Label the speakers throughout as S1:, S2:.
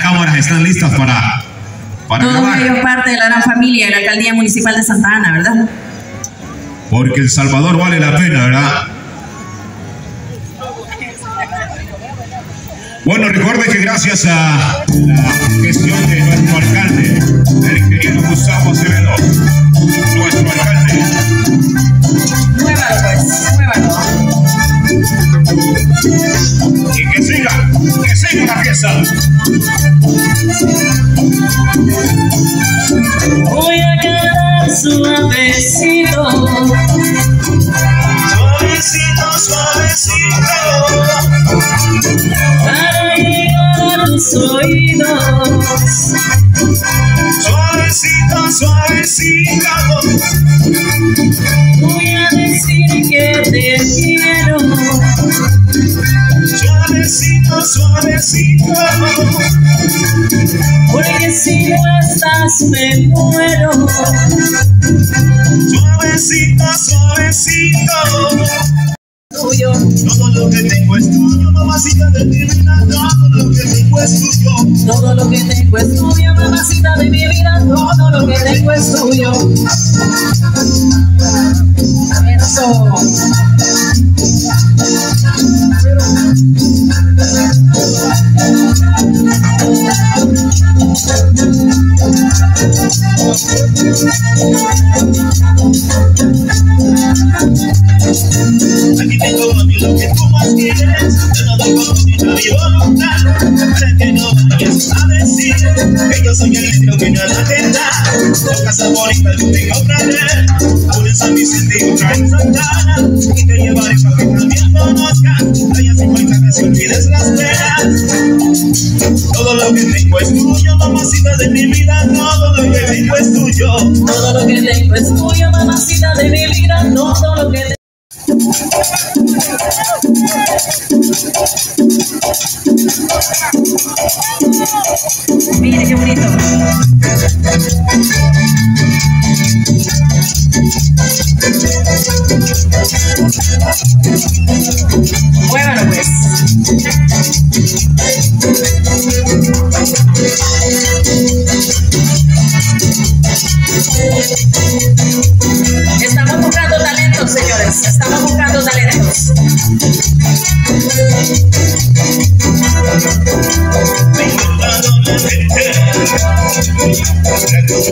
S1: cámaras están listas para, para
S2: Todos ellos parte de la gran familia de la Alcaldía Municipal de Santa Ana, ¿verdad?
S1: Porque El Salvador vale la pena, ¿verdad? Bueno, recuerde que gracias a la gestión de nuestro alcalde, el ingeniero Gustavo Acevedo, nuestro alcalde,
S2: Muévalo, pues, muévalo.
S1: y que siga, que siga la fiesta.
S2: Voy a quedar suavecito.
S3: Suavecito, suavecito,
S2: tus oídos.
S3: suavecito, suavecito,
S2: Voy a decir que te quiero.
S3: suavecito, suavecito,
S2: Porque si no estás me muero.
S3: Mamacita de mi vida. Todo lo que tengo es tuyo.
S2: Todo lo que tengo es tuyo, mamacita de mi vida. Todo lo que tengo es tuyo. Eso.
S3: A decir que yo soy el negro que nada te da. La casa bonita yo tengo otra vez. Una en San Vicente y otra Santana. Y te llevaré para que también conozcan. Vaya sin cuenta que se olvides las penas. Todo lo que tengo es tuyo, mamacita de mi vida. Todo lo que tengo es tuyo.
S2: Todo lo que tengo es tuyo, mamacita de mi vida. Todo lo que Mire qué bonito. Muévalo pues.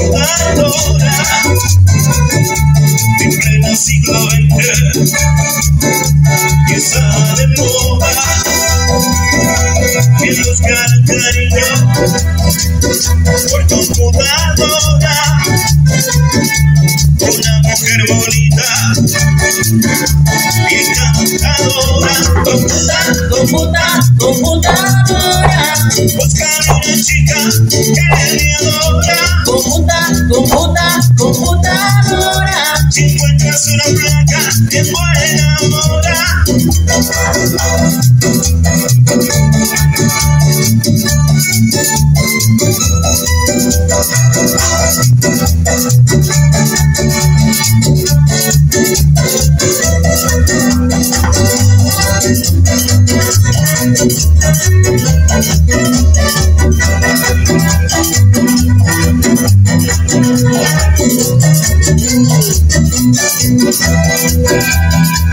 S3: Computadora, en pleno siglo XX, que está de moda, que buscar cariño por computadora, una mujer bonita placa,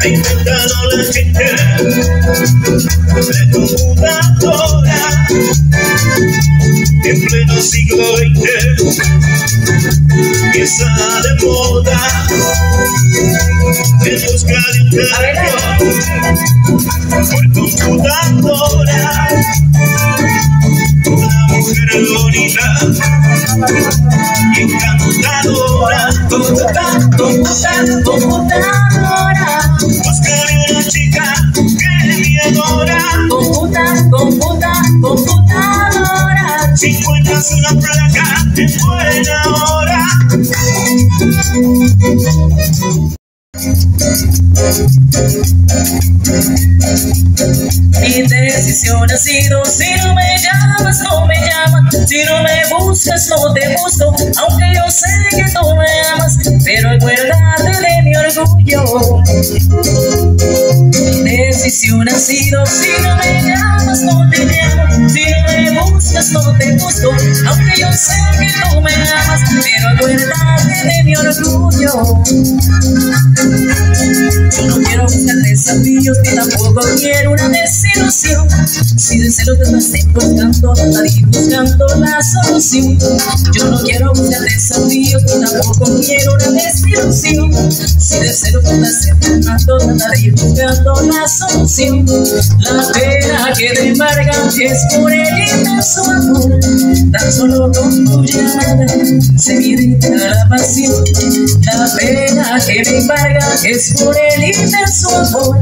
S3: Inventado la gente de computadora en pleno siglo XX está de moda en busca de un por computadora una mujer bonita y encantadora
S2: Computa, computa, computadora. Mi decisión ha sido, si no me llamas, no me llamas, si no me buscas, no te busco, aunque yo sé que tú me amas, pero acuérdate de mi orgullo. Mi decisión ha sido, si no me llamas, no te llamo, si no me buscas, no te busco, aunque yo sé que tú me amas, pero acuérdate de mi orgullo. Si de celo te estás buscando, nadie buscando la solución. Yo no quiero buscar desafíos tampoco quiero una Si de celo te estás buscando, nadie buscando la solución. La pena que te embarga es por el inmenso amor. Tan solo con tu llamada se me irrita la pasión. La pena que me embarga es por el inmenso amor.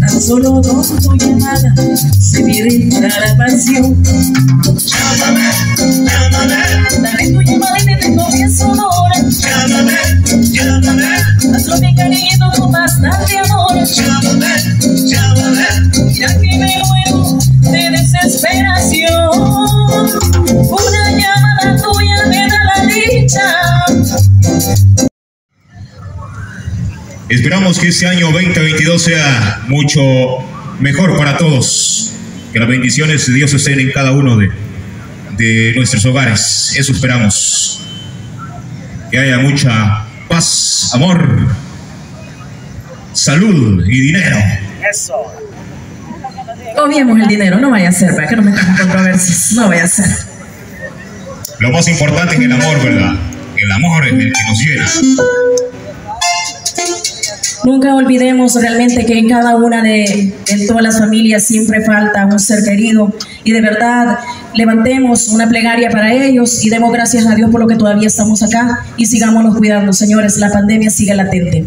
S2: Tan solo con tu llamada se me irrita la pasión.
S1: Esperamos que este año 2022 sea mucho mejor para todos. Que las bendiciones de Dios estén en cada uno de, de nuestros hogares. Eso esperamos. Que haya mucha paz, amor, salud y dinero.
S2: Obviemos el dinero, no vaya a ser, para que no me en controversias, no vaya a ser.
S1: Lo más importante es el amor, ¿verdad? El amor es el que nos llena.
S2: Nunca olvidemos realmente que en cada una de, todas las familias siempre falta un ser querido y de verdad levantemos una plegaria para ellos y demos gracias a Dios por lo que todavía estamos acá y sigámonos cuidando, señores, la pandemia sigue latente.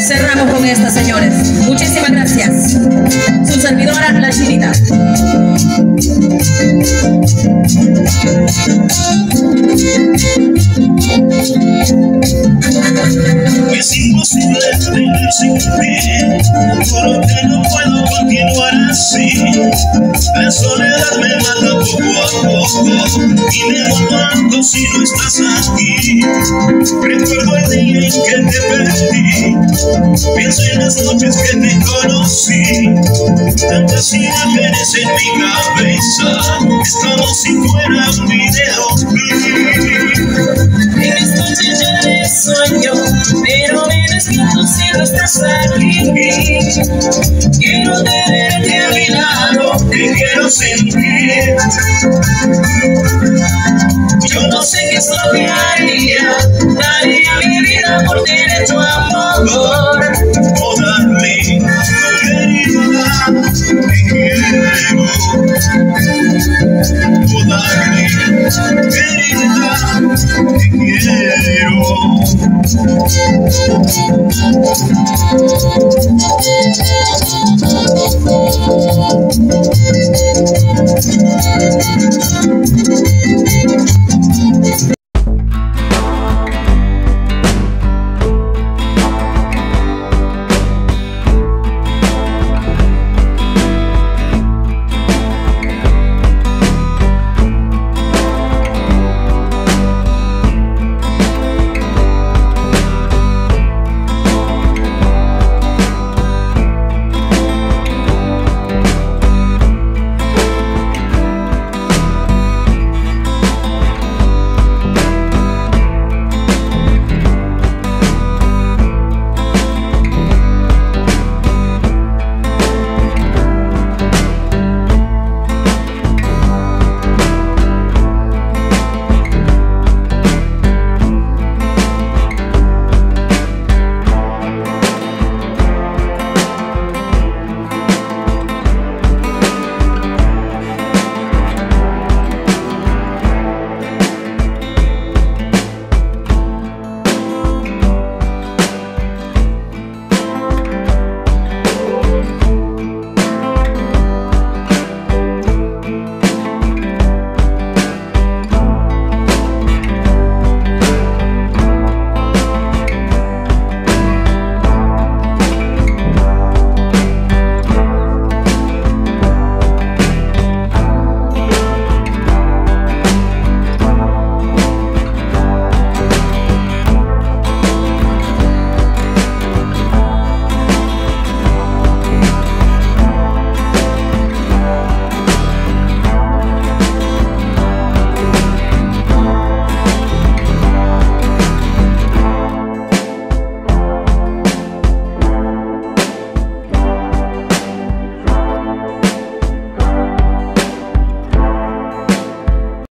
S2: Cerramos con esta, señores. Muchísimas gracias. Su servidora, La Chinita.
S3: Imposible vivir sin ti, juro que no puedo continuar así. La soledad me mata poco a poco y me aguanto si no estás aquí. Recuerdo el día en que te perdí, pienso en las noches que te conocí. Tantas imágenes en mi cabeza, es como si fuera un video.
S2: En esta noche ya pero me no estás aquí. Quiero tenerte a mi lado,
S3: Te quiero sentir,
S2: yo no sé qué es lo que haría, daría mi vida por tener tu amor.
S3: oh darling, querida, te quiero. Oh darling, querida, te quiero thank